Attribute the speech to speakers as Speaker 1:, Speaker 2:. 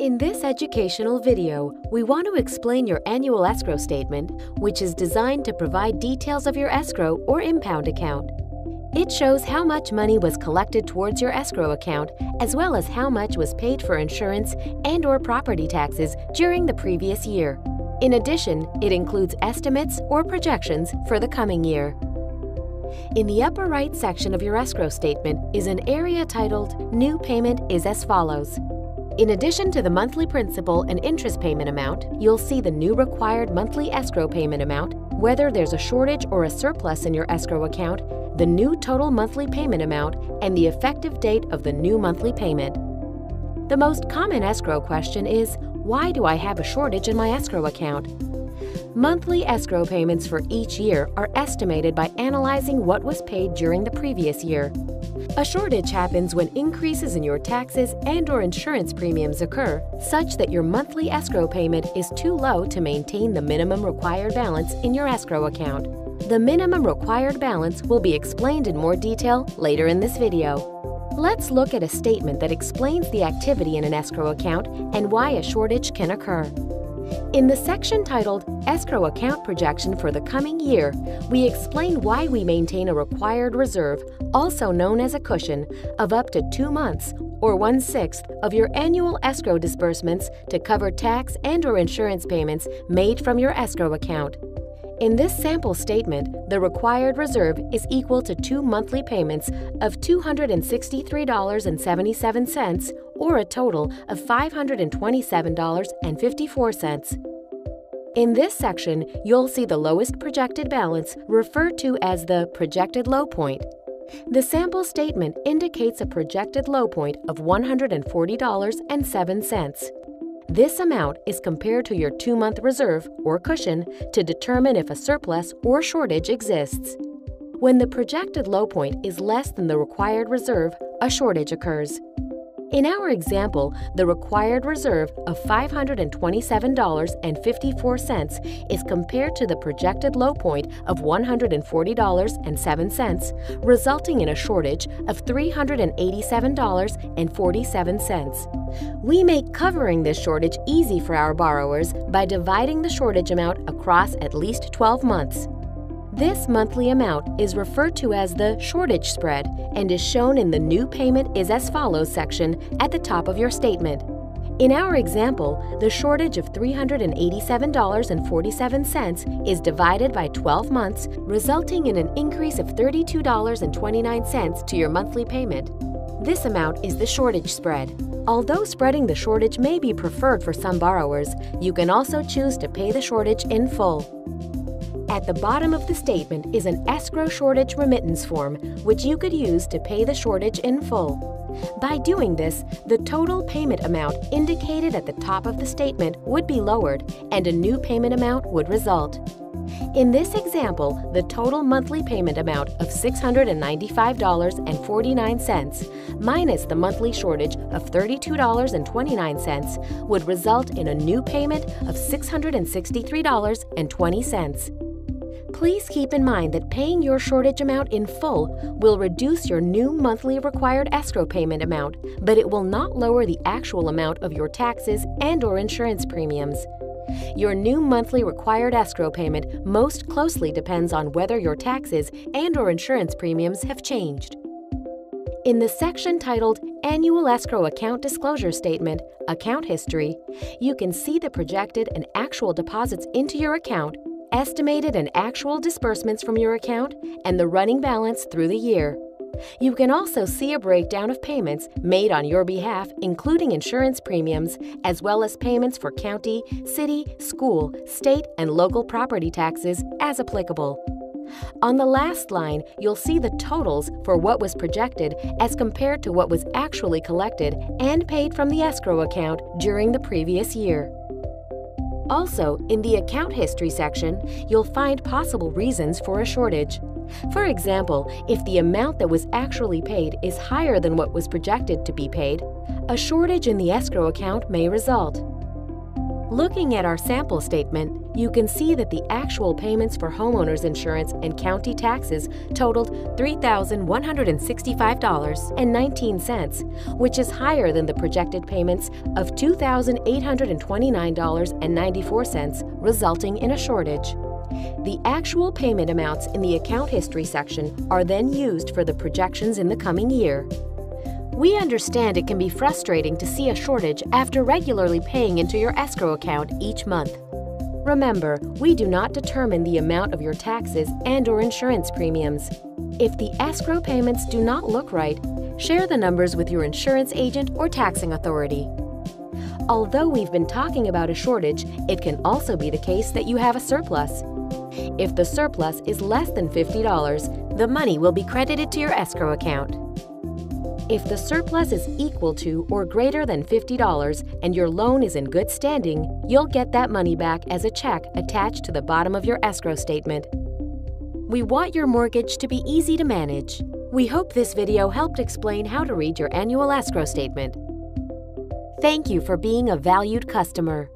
Speaker 1: In this educational video, we want to explain your annual escrow statement, which is designed to provide details of your escrow or impound account. It shows how much money was collected towards your escrow account, as well as how much was paid for insurance and or property taxes during the previous year. In addition, it includes estimates or projections for the coming year. In the upper right section of your escrow statement is an area titled New Payment is as follows. In addition to the monthly principal and interest payment amount, you'll see the new required monthly escrow payment amount, whether there's a shortage or a surplus in your escrow account, the new total monthly payment amount, and the effective date of the new monthly payment. The most common escrow question is, why do I have a shortage in my escrow account? Monthly escrow payments for each year are estimated by analyzing what was paid during the previous year. A shortage happens when increases in your taxes and or insurance premiums occur, such that your monthly escrow payment is too low to maintain the minimum required balance in your escrow account. The minimum required balance will be explained in more detail later in this video. Let's look at a statement that explains the activity in an escrow account and why a shortage can occur. In the section titled Escrow Account Projection for the Coming Year, we explain why we maintain a required reserve, also known as a cushion, of up to two months or one-sixth of your annual escrow disbursements to cover tax and or insurance payments made from your escrow account. In this sample statement, the required reserve is equal to two monthly payments of $263.77 or a total of $527.54. In this section, you'll see the lowest projected balance referred to as the projected low point. The sample statement indicates a projected low point of $140.07. This amount is compared to your two-month reserve or cushion to determine if a surplus or shortage exists. When the projected low point is less than the required reserve, a shortage occurs. In our example, the required reserve of $527.54 is compared to the projected low point of $140.07, resulting in a shortage of $387.47. We make covering this shortage easy for our borrowers by dividing the shortage amount across at least 12 months. This monthly amount is referred to as the shortage spread and is shown in the New Payment is as follows section at the top of your statement. In our example, the shortage of $387.47 is divided by 12 months, resulting in an increase of $32.29 to your monthly payment. This amount is the shortage spread. Although spreading the shortage may be preferred for some borrowers, you can also choose to pay the shortage in full. At the bottom of the statement is an escrow shortage remittance form, which you could use to pay the shortage in full. By doing this, the total payment amount indicated at the top of the statement would be lowered and a new payment amount would result. In this example, the total monthly payment amount of $695.49 minus the monthly shortage of $32.29 would result in a new payment of $663.20. Please keep in mind that paying your shortage amount in full will reduce your new monthly required escrow payment amount, but it will not lower the actual amount of your taxes and or insurance premiums. Your new monthly required escrow payment most closely depends on whether your taxes and or insurance premiums have changed. In the section titled Annual Escrow Account Disclosure Statement, Account History, you can see the projected and actual deposits into your account estimated and actual disbursements from your account, and the running balance through the year. You can also see a breakdown of payments made on your behalf, including insurance premiums, as well as payments for county, city, school, state, and local property taxes as applicable. On the last line, you'll see the totals for what was projected as compared to what was actually collected and paid from the escrow account during the previous year. Also, in the account history section, you'll find possible reasons for a shortage. For example, if the amount that was actually paid is higher than what was projected to be paid, a shortage in the escrow account may result. Looking at our sample statement, you can see that the actual payments for homeowners insurance and county taxes totaled $3,165.19, which is higher than the projected payments of $2,829.94, resulting in a shortage. The actual payment amounts in the account history section are then used for the projections in the coming year. We understand it can be frustrating to see a shortage after regularly paying into your escrow account each month. Remember, we do not determine the amount of your taxes and or insurance premiums. If the escrow payments do not look right, share the numbers with your insurance agent or taxing authority. Although we've been talking about a shortage, it can also be the case that you have a surplus. If the surplus is less than $50, the money will be credited to your escrow account. If the surplus is equal to or greater than $50 and your loan is in good standing, you'll get that money back as a check attached to the bottom of your escrow statement. We want your mortgage to be easy to manage. We hope this video helped explain how to read your annual escrow statement. Thank you for being a valued customer.